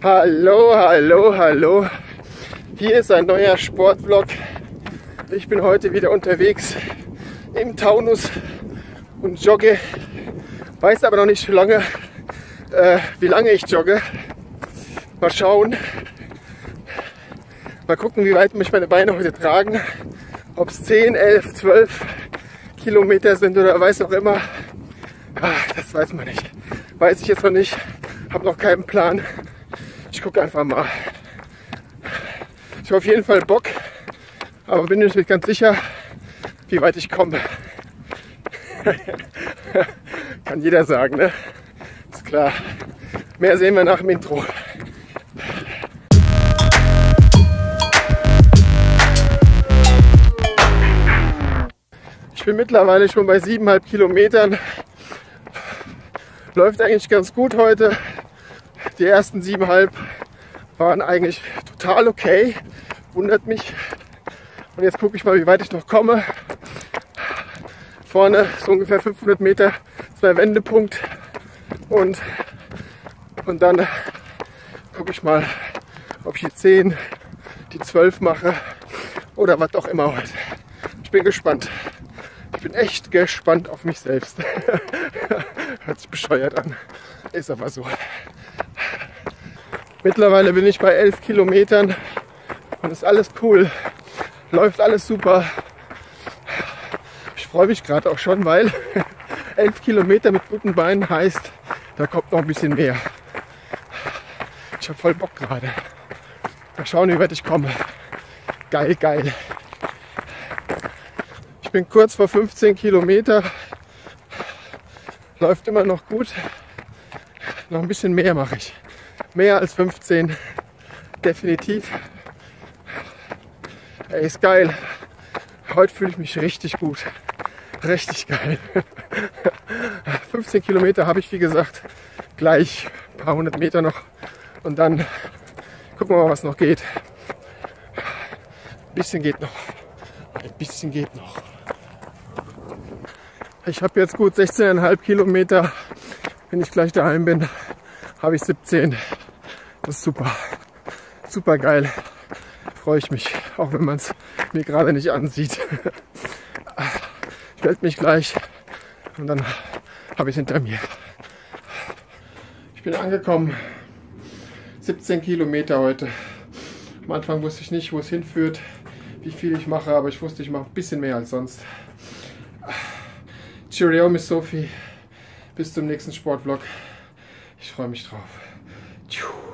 Hallo, hallo, hallo. Hier ist ein neuer Sportvlog. Ich bin heute wieder unterwegs im Taunus und jogge. Weiß aber noch nicht, wie lange, äh, wie lange ich jogge. Mal schauen. Mal gucken, wie weit mich meine Beine heute tragen. Ob es 10, 11, 12 Kilometer sind oder weiß auch immer. Ach, das weiß man nicht. Weiß ich jetzt noch nicht. Habe noch keinen Plan. Ich gucke einfach mal. Ich habe auf jeden Fall Bock, aber bin nicht ganz sicher, wie weit ich komme. Kann jeder sagen, ne? Ist klar. Mehr sehen wir nach dem Intro. Ich bin mittlerweile schon bei 7,5 Kilometern. Läuft eigentlich ganz gut heute. Die ersten 7,5 waren eigentlich total okay. Wundert mich. Und jetzt gucke ich mal, wie weit ich noch komme. Vorne so ungefähr 500 Meter mein Wendepunkt. Und, und dann gucke ich mal, ob ich die 10, die 12 mache oder was auch immer heute. Ich bin gespannt. Ich bin echt gespannt auf mich selbst. Hört sich bescheuert an. Ist aber so. Mittlerweile bin ich bei 11 Kilometern und ist alles cool. Läuft alles super. Ich freue mich gerade auch schon, weil 11 Kilometer mit guten Beinen heißt, da kommt noch ein bisschen mehr. Ich habe voll Bock gerade. Mal schauen, wie weit ich komme. Geil, geil. Ich bin kurz vor 15 Kilometer. Läuft immer noch gut. Noch ein bisschen mehr mache ich. Mehr als 15. Definitiv. Ey, ist geil. Heute fühle ich mich richtig gut. Richtig geil. 15 Kilometer habe ich, wie gesagt, gleich ein paar hundert Meter noch. Und dann gucken wir mal, was noch geht. Ein bisschen geht noch. Ein bisschen geht noch. Ich habe jetzt gut 16,5 Kilometer. Wenn ich gleich daheim bin, habe ich 17. Das ist super. Super geil. Freue ich mich, auch wenn man es mir gerade nicht ansieht. Ich melde mich gleich und dann habe ich es hinter mir. Ich bin angekommen. 17 Kilometer heute. Am Anfang wusste ich nicht, wo es hinführt, wie viel ich mache, aber ich wusste, ich mache ein bisschen mehr als sonst. Cheerio, Miss Sophie. Bis zum nächsten Sportvlog. Ich freue mich drauf. Tchuh.